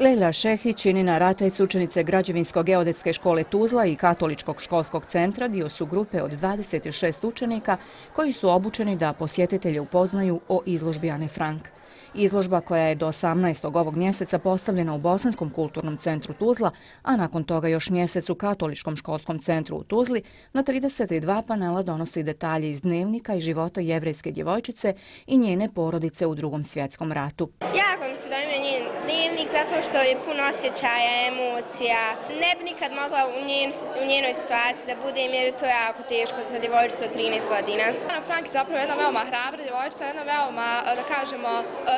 Lejla Šehić i Nina Ratajc, učenice Građevinsko-geodetske škole Tuzla i Katoličkog školskog centra, dio su grupe od 26 učenika koji su obučeni da posjetitelje upoznaju o izložbi Ane Frank. Izložba koja je do 18. ovog mjeseca postavljena u Bosanskom kulturnom centru Tuzla, a nakon toga još mjesec u Katoličkom školskom centru u Tuzli, na 32 panela donosi detalje iz dnevnika i života jevrejske djevojčice i njene porodice u drugom svjetskom ratu. Jako mi se dojme njen dnevnik zato što je puno osjećaja, emocija. Ne bi nikad mogla u, njen, u njenoj situaciji da bude jer je to jako teško za djevojčicu od 13 godina. Ana Frank je zapravo jedna veoma hrabra djevojčica, jedna veoma, da kažemo,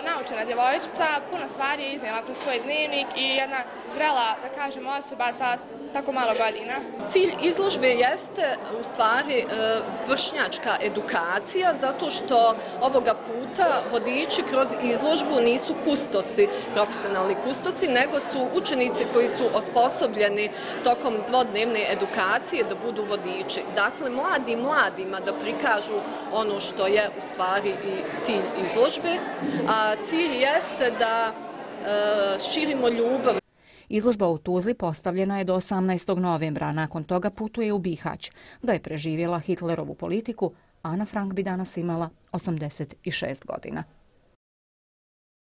naučena djevojčica, puno stvari je iznijela kroz svoj dnevnik i jedna zrela, da kažemo, osoba sa tako malo godina. Cilj izložbe jeste u stvari e, vršnjačka edukacija zato što ovoga puta vodiči kroz izložbu nisu kustosi, profesionalni kustosi, nego su učenici koji su osposobljeni tokom dvodnevne edukacije da budu vodiči. Dakle, mladi mladima da prikažu ono što je u stvari i cilj izložbe, a cilj jeste da e, širimo ljubav. Izložba u Tuzli postavljena je do 18. novembra, nakon toga putuje u Bihać. Da je preživjela Hitlerovu politiku, Ana Frank bi danas imala 86 godina.